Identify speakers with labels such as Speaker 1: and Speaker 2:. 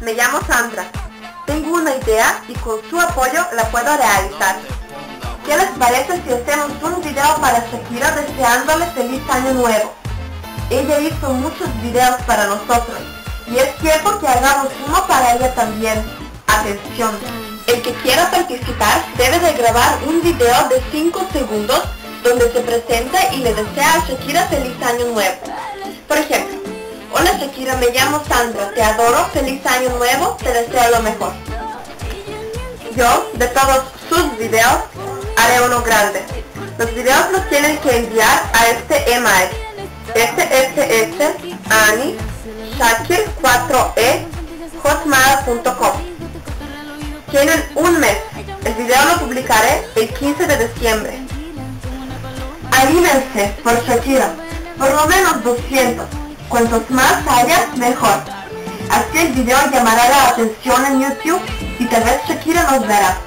Speaker 1: Me llamo Sandra. Tengo una idea y con su apoyo la puedo realizar. ¿Qué les parece si hacemos un video para Shakira deseándole feliz año nuevo? Ella hizo muchos videos para nosotros y es tiempo que hagamos uno para ella también. Atención, el que quiera participar debe de grabar un video de 5 segundos donde se presenta y le desea a Shakira feliz año nuevo. Por ejemplo, Shakira, me llamo Sandra, te adoro, feliz año nuevo, te deseo lo mejor. Yo, de todos sus videos, haré uno grande. Los videos los tienen que enviar a este email. sss ani shakir 4e hotmail.com Tienen un mes. El video lo publicaré el 15 de diciembre. Anímense por Shakira, por lo menos 200. Cuantos más haya, mejor. Así el video llamará la atención en YouTube y tal vez Shakira nos verá.